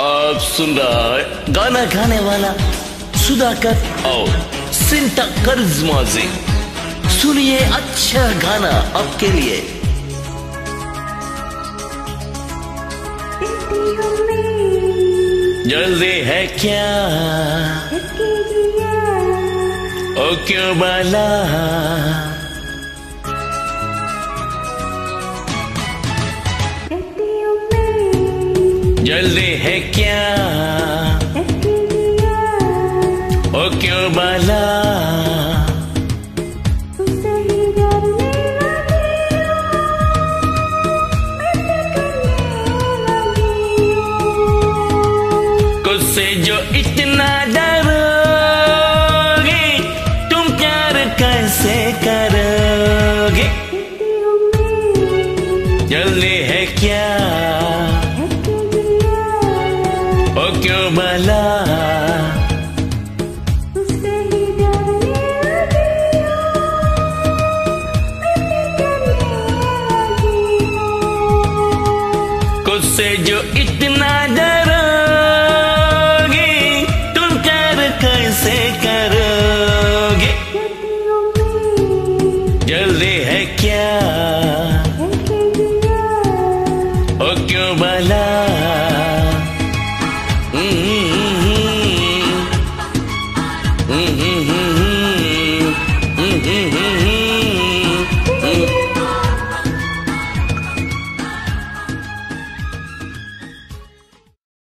आप सुन रहा है गाना गाने वाला सुधाकर और सिंटा करिश्मा जी सुनिए अच्छा गाना आपके लिए। जल्दी है क्या? ओ क्यों बाला जल्दी है क्या? ओ क्यों बाला? से जो इतना डरोगे, तुम प्यार कैसे करोगे? जल्दी है क्या? क्यों से जो इतना डरोगे तुम कर कैसे करोगे? जल्दी है क्या? ओ क्यों भला?